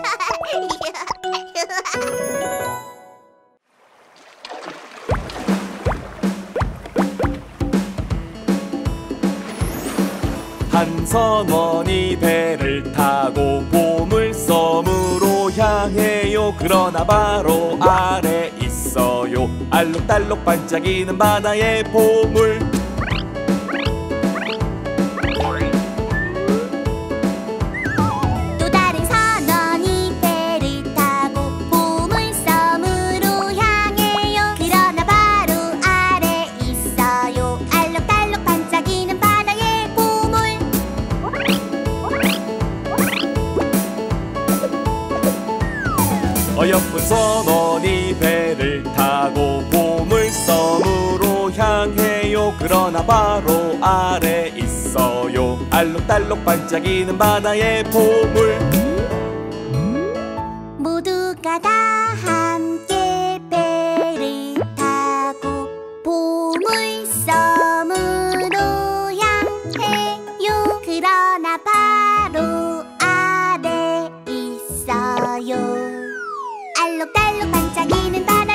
한 선원이 배를 타고 보물섬으로 향해요. 그러나 바로 아래 있어요. 알록달록 반짝이는 바다의 보물. 어여쁜 선원이 배를 타고 보물섬으로 향해요. 그러나 바로 아래 있어요. 알록달록 반짝이는 바다의 보물. 모두가 다 함께 배를 타고 보물섬으로 향해요. 그러나 바로 알록달록 반짝이는 바람.